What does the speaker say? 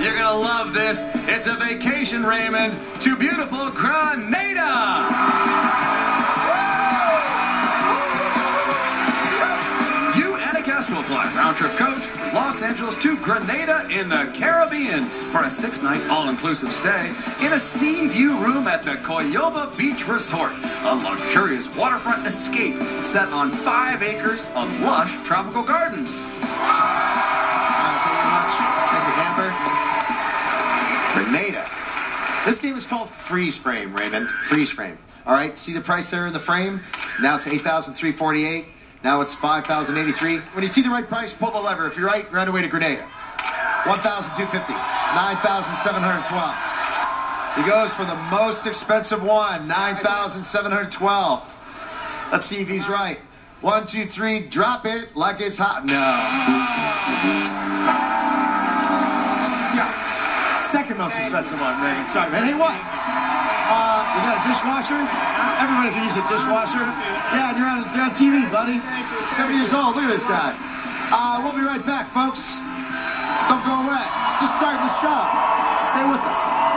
You're gonna love this. It's a vacation, Raymond, to beautiful Grenada. You and a guest will fly round trip coach from Los Angeles to Grenada in the Caribbean for a six night all inclusive stay in a sea view room at the Coyaba Beach Resort, a luxurious waterfront escape set on five acres of lush tropical gardens. Grenada. This game is called Freeze Frame, Raymond. Freeze Frame. All right, see the price there in the frame? Now it's 8348 Now it's 5083 When you see the right price, pull the lever. If you're right, you're on the way to Grenada. 1250 9712 He goes for the most expensive one, 9712 Let's see if he's right. One, two, three, drop it like it's hot. No. Second most expensive one, Raymond. Sorry, man. Hey, what? Uh, is that a dishwasher? Everybody can use a dishwasher. Yeah, and you're on, you're on TV, buddy. 70 years old. Look at this guy. Uh, we'll be right back, folks. Don't go away. Just starting the show. Stay with us.